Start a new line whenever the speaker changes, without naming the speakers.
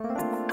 Música